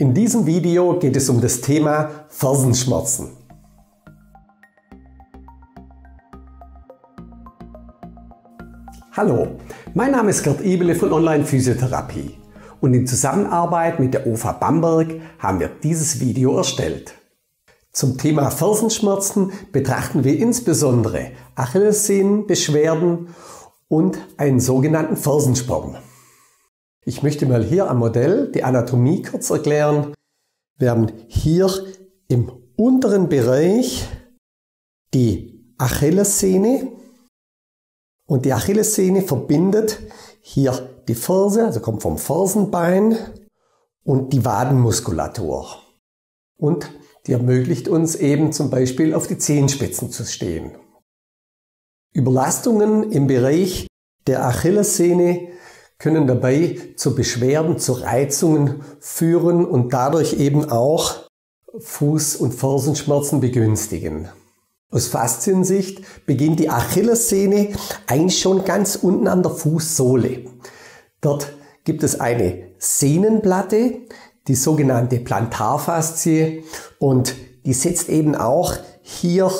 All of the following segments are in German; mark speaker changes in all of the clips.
Speaker 1: In diesem Video geht es um das Thema Fersenschmerzen. Hallo, mein Name ist Gerd Ebele von Online Physiotherapie und in Zusammenarbeit mit der OFA Bamberg haben wir dieses Video erstellt. Zum Thema Fersenschmerzen betrachten wir insbesondere Achillessehnenbeschwerden und einen sogenannten Fersensporn. Ich möchte mal hier am Modell die Anatomie kurz erklären. Wir haben hier im unteren Bereich die Achillessehne und die Achillessehne verbindet hier die Ferse, also kommt vom Fersenbein und die Wadenmuskulatur. Und die ermöglicht uns eben zum Beispiel auf die Zehenspitzen zu stehen. Überlastungen im Bereich der Achillessehne können dabei zu Beschwerden, zu Reizungen führen und dadurch eben auch Fuß- und Fersenschmerzen begünstigen. Aus Fasziensicht beginnt die Achillessehne eigentlich schon ganz unten an der Fußsohle. Dort gibt es eine Sehnenplatte, die sogenannte Plantarfaszie und die setzt eben auch hier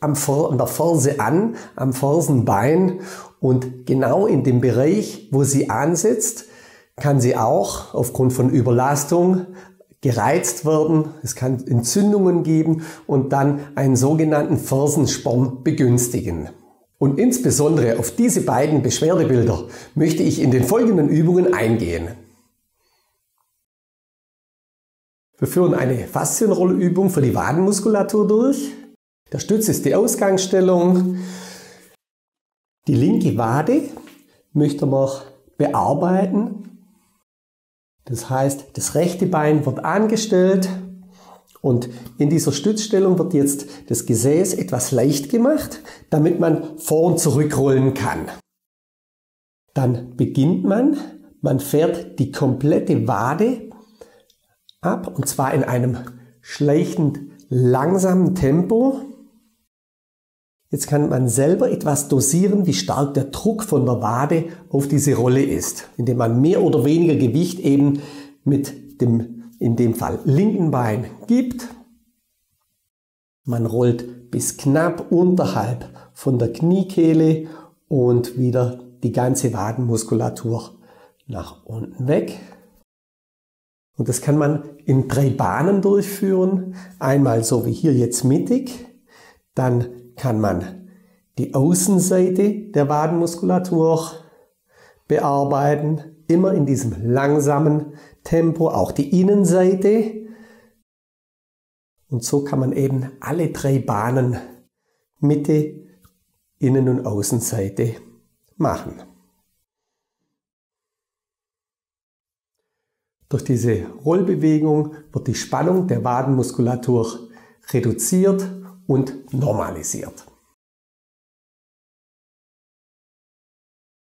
Speaker 1: an der Ferse an, am Fersenbein und genau in dem Bereich, wo sie ansetzt, kann sie auch aufgrund von Überlastung gereizt werden, es kann Entzündungen geben und dann einen sogenannten Fersensporn begünstigen. Und insbesondere auf diese beiden Beschwerdebilder möchte ich in den folgenden Übungen eingehen. Wir führen eine Faszienrollübung für die Wadenmuskulatur durch. Der Stütz ist die Ausgangsstellung. Die linke Wade möchte man bearbeiten. Das heißt, das rechte Bein wird angestellt und in dieser Stützstellung wird jetzt das Gesäß etwas leicht gemacht, damit man vor und zurückrollen kann. Dann beginnt man, man fährt die komplette Wade ab und zwar in einem schleichend langsamen Tempo. Jetzt kann man selber etwas dosieren, wie stark der Druck von der Wade auf diese Rolle ist, indem man mehr oder weniger Gewicht eben mit dem, in dem Fall linken Bein gibt. Man rollt bis knapp unterhalb von der Kniekehle und wieder die ganze Wadenmuskulatur nach unten weg. Und das kann man in drei Bahnen durchführen. Einmal so wie hier jetzt mittig, dann kann man die Außenseite der Wadenmuskulatur bearbeiten, immer in diesem langsamen Tempo, auch die Innenseite. Und so kann man eben alle drei Bahnen Mitte, Innen- und Außenseite machen. Durch diese Rollbewegung wird die Spannung der Wadenmuskulatur reduziert und normalisiert.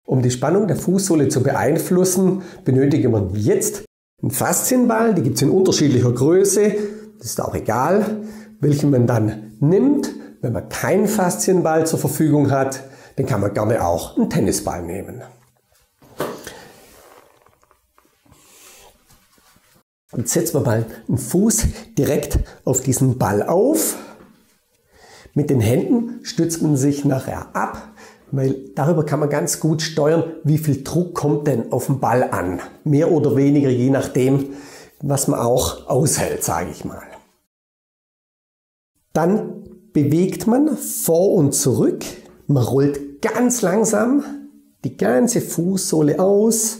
Speaker 1: Um die Spannung der Fußsohle zu beeinflussen, benötigen wir jetzt einen Faszienball. Die gibt es in unterschiedlicher Größe. Das ist auch egal, welchen man dann nimmt. Wenn man keinen Faszienball zur Verfügung hat, dann kann man gerne auch einen Tennisball nehmen. Und setzen wir mal einen Fuß direkt auf diesen Ball auf. Mit den Händen stützt man sich nachher ab, weil darüber kann man ganz gut steuern, wie viel Druck kommt denn auf den Ball an. Mehr oder weniger, je nachdem, was man auch aushält, sage ich mal. Dann bewegt man vor und zurück. Man rollt ganz langsam die ganze Fußsohle aus.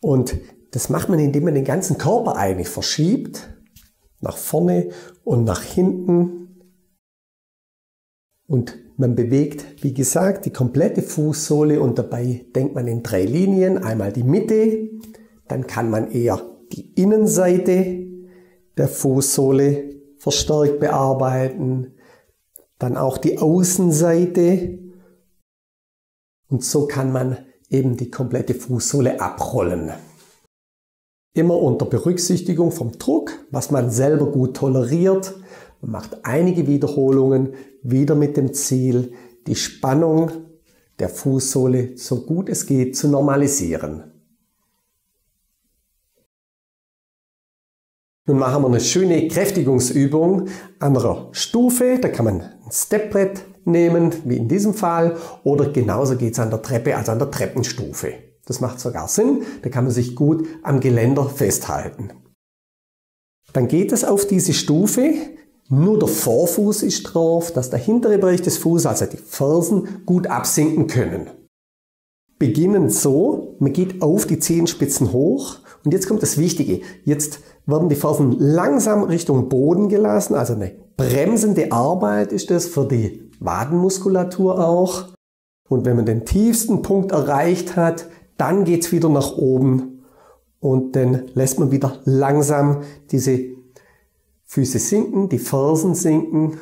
Speaker 1: Und das macht man, indem man den ganzen Körper eigentlich verschiebt. Nach vorne und nach hinten. Und man bewegt, wie gesagt, die komplette Fußsohle und dabei denkt man in drei Linien. Einmal die Mitte, dann kann man eher die Innenseite der Fußsohle verstärkt bearbeiten, dann auch die Außenseite und so kann man eben die komplette Fußsohle abrollen. Immer unter Berücksichtigung vom Druck, was man selber gut toleriert man macht einige Wiederholungen wieder mit dem Ziel, die Spannung der Fußsohle so gut es geht zu normalisieren. Nun machen wir eine schöne Kräftigungsübung an einer Stufe. Da kann man ein Stepbrett nehmen, wie in diesem Fall, oder genauso geht es an der Treppe, also an der Treppenstufe. Das macht sogar Sinn, da kann man sich gut am Geländer festhalten. Dann geht es auf diese Stufe, nur der Vorfuß ist drauf, dass der hintere Bereich des Fußes, also die Fersen, gut absinken können. Beginnen so, man geht auf die Zehenspitzen hoch und jetzt kommt das Wichtige. Jetzt werden die Fersen langsam Richtung Boden gelassen, also eine bremsende Arbeit ist das für die Wadenmuskulatur auch. Und wenn man den tiefsten Punkt erreicht hat, dann geht's wieder nach oben und dann lässt man wieder langsam diese Füße sinken, die Fersen sinken.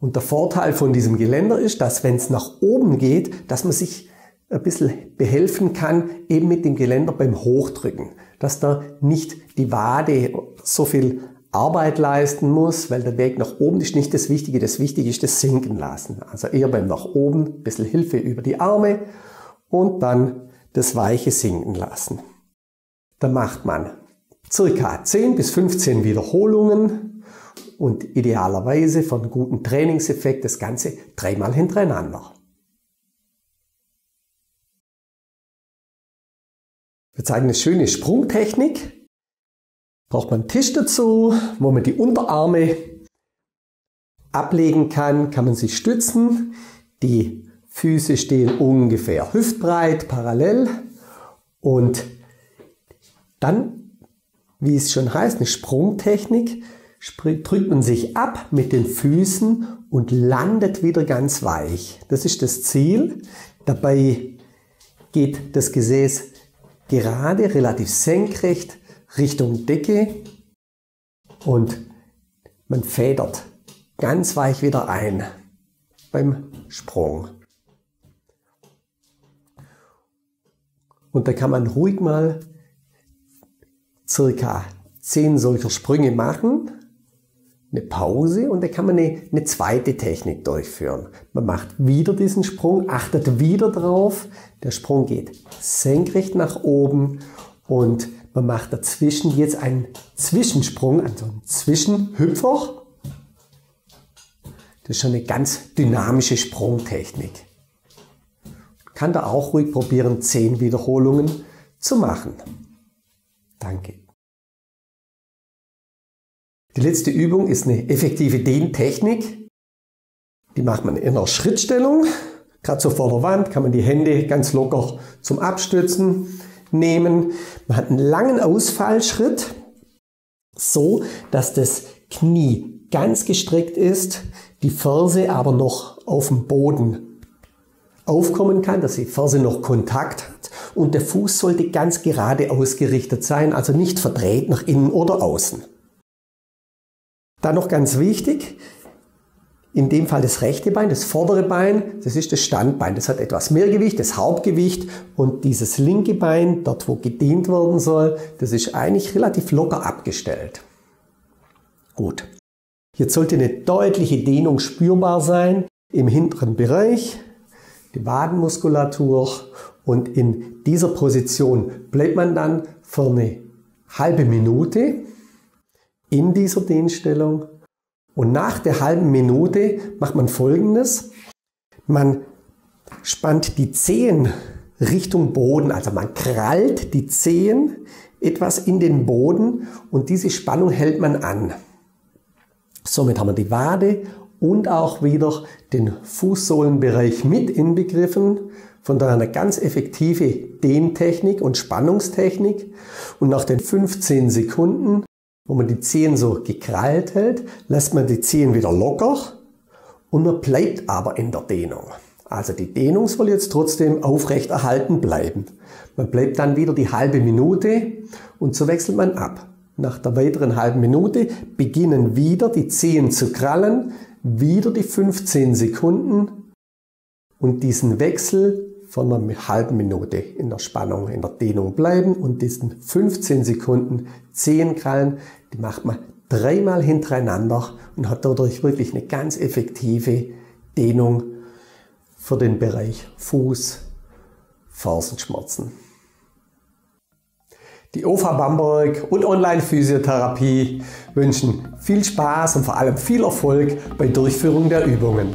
Speaker 1: Und der Vorteil von diesem Geländer ist, dass wenn es nach oben geht, dass man sich ein bisschen behelfen kann, eben mit dem Geländer beim Hochdrücken dass da nicht die Wade so viel Arbeit leisten muss, weil der Weg nach oben ist nicht das Wichtige. Das Wichtige ist das Sinken lassen. Also eher beim nach oben, ein bisschen Hilfe über die Arme und dann das weiche Sinken lassen. Da macht man circa 10 bis 15 Wiederholungen und idealerweise von guten Trainingseffekt das Ganze dreimal hintereinander. Wir zeigen eine schöne Sprungtechnik. Braucht man einen Tisch dazu, wo man die Unterarme ablegen kann, kann man sich stützen. Die Füße stehen ungefähr hüftbreit, parallel. Und dann, wie es schon heißt, eine Sprungtechnik, drückt man sich ab mit den Füßen und landet wieder ganz weich. Das ist das Ziel. Dabei geht das Gesäß gerade, relativ senkrecht Richtung Decke und man federt ganz weich wieder ein beim Sprung. Und da kann man ruhig mal circa 10 solcher Sprünge machen eine Pause und dann kann man eine, eine zweite Technik durchführen. Man macht wieder diesen Sprung, achtet wieder drauf. Der Sprung geht senkrecht nach oben und man macht dazwischen jetzt einen Zwischensprung, also einen Zwischenhüpfer. Das ist schon eine ganz dynamische Sprungtechnik. Kann da auch ruhig probieren, 10 Wiederholungen zu machen. Danke. Die letzte Übung ist eine effektive Dehntechnik. Die macht man in einer Schrittstellung. Gerade so vor der Wand kann man die Hände ganz locker zum Abstützen nehmen. Man hat einen langen Ausfallschritt, so dass das Knie ganz gestreckt ist, die Ferse aber noch auf dem Boden aufkommen kann, dass die Ferse noch Kontakt und der Fuß sollte ganz gerade ausgerichtet sein, also nicht verdreht nach innen oder außen. Dann noch ganz wichtig, in dem Fall das rechte Bein, das vordere Bein, das ist das Standbein. Das hat etwas mehr Gewicht, das Hauptgewicht. Und dieses linke Bein, dort wo gedehnt werden soll, das ist eigentlich relativ locker abgestellt. Gut. Jetzt sollte eine deutliche Dehnung spürbar sein im hinteren Bereich, die Wadenmuskulatur. Und in dieser Position bleibt man dann für eine halbe Minute in dieser Dehnstellung. Und nach der halben Minute macht man folgendes. Man spannt die Zehen Richtung Boden, also man krallt die Zehen etwas in den Boden und diese Spannung hält man an. Somit haben wir die Wade und auch wieder den Fußsohlenbereich mit inbegriffen. Von daher eine ganz effektive Dehntechnik und Spannungstechnik. Und nach den 15 Sekunden wo man die Zehen so gekrallt hält, lässt man die Zehen wieder locker und man bleibt aber in der Dehnung. Also die Dehnung soll jetzt trotzdem aufrecht erhalten bleiben. Man bleibt dann wieder die halbe Minute und so wechselt man ab. Nach der weiteren halben Minute beginnen wieder die Zehen zu krallen, wieder die 15 Sekunden und diesen Wechsel von einer halben Minute in der Spannung, in der Dehnung bleiben und diesen 15 Sekunden Zehenkrallen, die macht man dreimal hintereinander und hat dadurch wirklich eine ganz effektive Dehnung für den Bereich Fuß, Fersenschmerzen. Die OFA Bamberg und Online Physiotherapie wünschen viel Spaß und vor allem viel Erfolg bei Durchführung der Übungen.